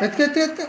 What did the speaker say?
Это, это, это.